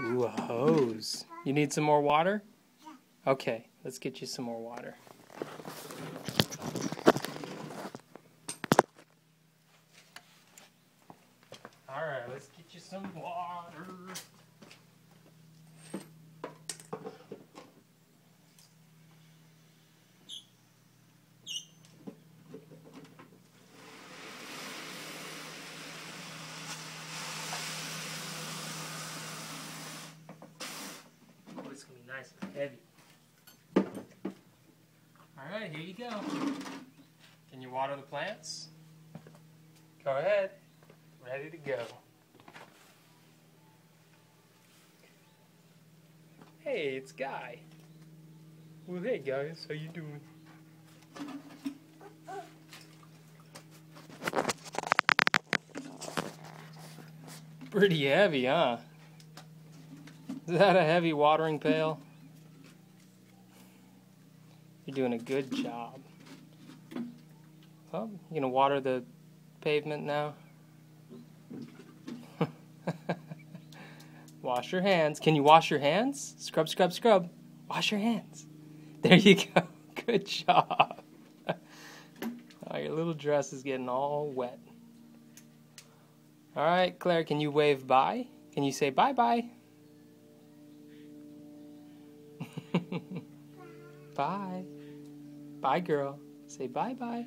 Ooh, a hose. You need some more water? Okay, let's get you some more water. Alright, let's get you some water. Heavy. Alright, here you go. Can you water the plants? Go ahead. Ready to go. Hey, it's Guy. Well, hey guys, how you doing? Pretty heavy, huh? Is that a heavy watering pail? You're doing a good job. Well, you gonna water the pavement now? wash your hands. Can you wash your hands? Scrub, scrub, scrub. Wash your hands. There you go. Good job. oh, your little dress is getting all wet. All right, Claire, can you wave bye? Can you say bye bye? Bye. Bye, girl. Say bye bye.